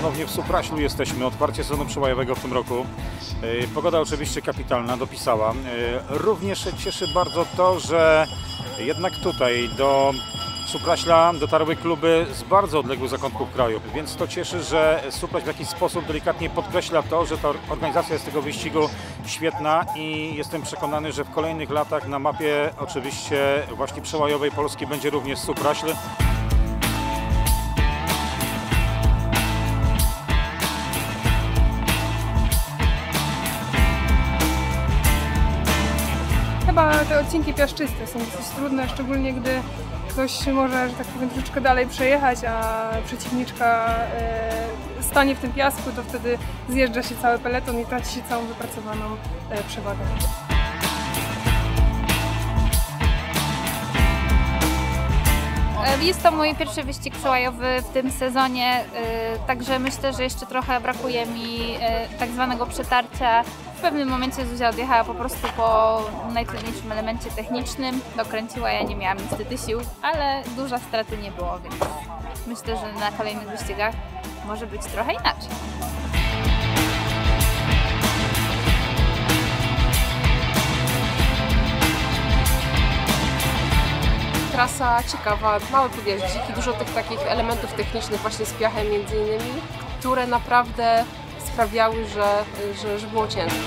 właśnie w Supraślu jesteśmy, otwarcie sezonu przełajowego w tym roku. E, Pogoda oczywiście kapitalna, dopisała. E, Również cieszy bardzo to, że jednak tutaj do Supraśla dotarły kluby z bardzo odległych zakątków kraju, więc to cieszy, że Supraś w jakiś sposób delikatnie podkreśla to, że ta organizacja jest tego wyścigu świetna i jestem przekonany, że w kolejnych latach na mapie oczywiście właśnie przełajowej Polski będzie również Supraśl. Chyba te odcinki piaszczyste są dosyć trudne, szczególnie gdy ktoś może, że tak powiem, troszeczkę dalej przejechać, a przeciwniczka e, stanie w tym piasku, to wtedy zjeżdża się cały peleton i traci się całą wypracowaną e, przewagę. Jest to mój pierwszy wyścig przełajowy w tym sezonie, e, także myślę, że jeszcze trochę brakuje mi e, tak zwanego przetarcia. W pewnym momencie Zuzia odjechała po prostu po najtrudniejszym elemencie technicznym, dokręciła, ja nie miałam niestety sił, ale duża straty nie było, więc myślę, że na kolejnych wyścigach może być trochę inaczej. Trasa ciekawa, mały podjeździk i dużo tych takich elementów technicznych właśnie z piachem między innymi, które naprawdę sprawiały, że, że, że było ciężko.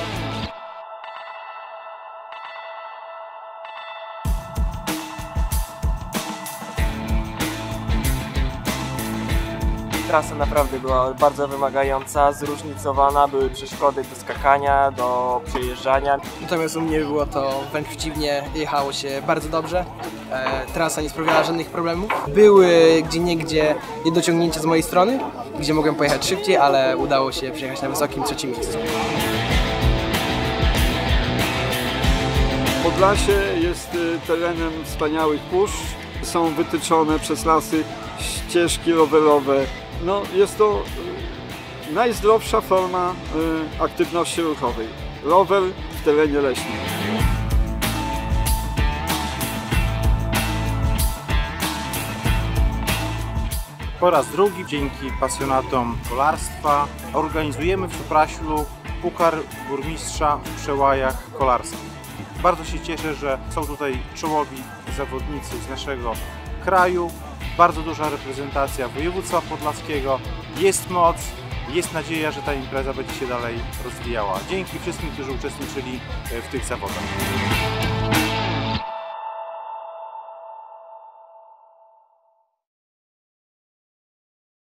Trasa naprawdę była bardzo wymagająca, zróżnicowana, były przeszkody do skakania, do przejeżdżania. Natomiast u mnie było to wręcz przeciwnie, jechało się bardzo dobrze. E, trasa nie sprawiała żadnych problemów. Były gdzie niegdzie niedociągnięcia z mojej strony, gdzie mogłem pojechać szybciej, ale udało się przejechać na wysokim trzecim miejscu. Podlasie jest y, terenem wspaniałych puszcz. Są wytyczone przez lasy ścieżki rowerowe. No, jest to y, najzdrowsza forma y, aktywności ruchowej. Rower w terenie leśnym. Po raz drugi dzięki pasjonatom kolarstwa organizujemy w Supraślu Puchar Burmistrza w przełajach kolarskich. Bardzo się cieszę, że są tutaj czołowi zawodnicy z naszego kraju, bardzo duża reprezentacja województwa podlaskiego, jest moc, jest nadzieja, że ta impreza będzie się dalej rozwijała. Dzięki wszystkim, którzy uczestniczyli w tych zawodach.